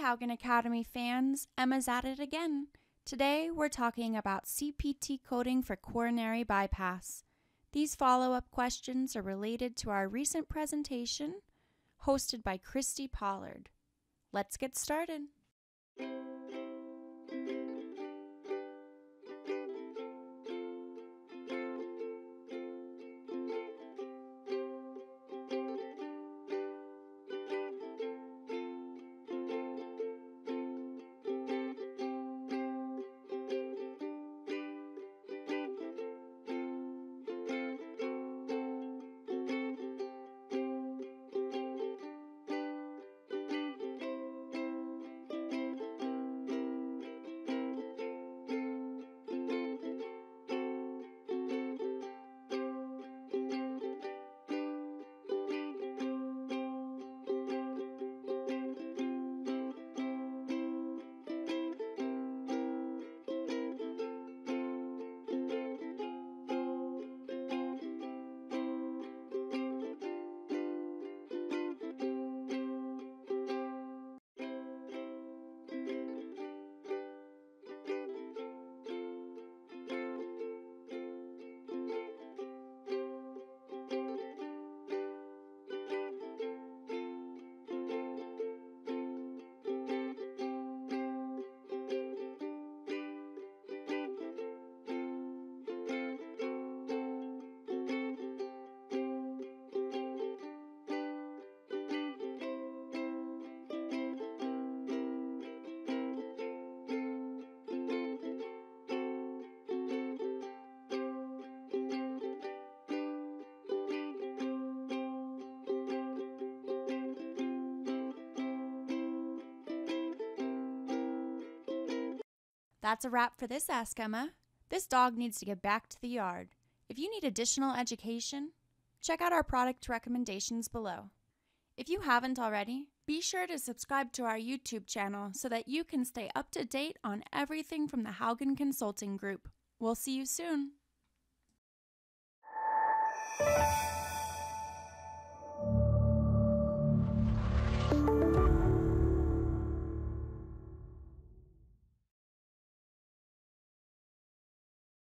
Haugen Academy fans, Emma's at it again. Today we're talking about CPT coding for coronary bypass. These follow up questions are related to our recent presentation hosted by Kristi Pollard. Let's get started. That's a wrap for this Ask Emma. This dog needs to get back to the yard. If you need additional education, check out our product recommendations below. If you haven't already, be sure to subscribe to our YouTube channel so that you can stay up to date on everything from the Haugen Consulting Group. We'll see you soon.